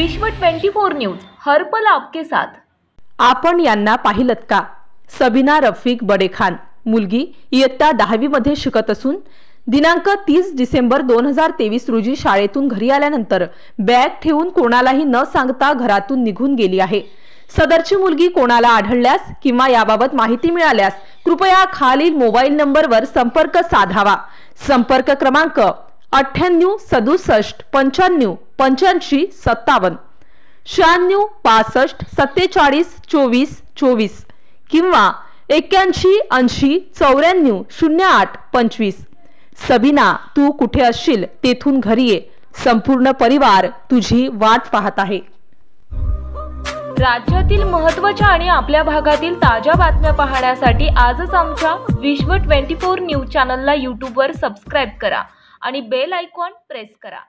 विश्व 24 न्यूज हरपल आपके साथ. आपण यांना पाहिलत का? सबीना रफिक बडेखान मुलगी इयत्ता दहावीमध्ये शिकत असून दिनांक तीस डिसेंबर दोन हजार तेवीस रोजी शाळेतून घरी आल्यानंतर बॅग ठेवून कोणालाही न सांगता घरातून निघून गेली आहे. सदरची मुलगी कोणाला आढळल्यास किंवा याबाबत माहिती मिळाल्यास कृपया खालील मोबाईल नंबरवर संपर्क साधावा. संपर्क क्रमांक अठ्ठ्याण्णव सदुसष्ट पंच्याण्णव पंच्याऐंशी सत्तावन्न. शहाण्णव पासष्ट सत्तेचाळीस चोवीस चोवीस किंवा एक्क्याऐंशी ऐंशी चौऱ्याण्णव शून्य आठ पंचवीस. सबिना तू कुठे असशील तेथून घरी ये. संपूर्ण परिवार तुझी वाट पाहत आहे. राज्यातील महत्त्वाच्या आणि आपल्या भागातील ताज्या बातम्या पाहण्यासाठी आजच आमच्या विश्व 24 न्यूज चॅनलला यूट्यूबवर सबस्क्राईब करा. आणि बेल आयकॉन प्रेस करा.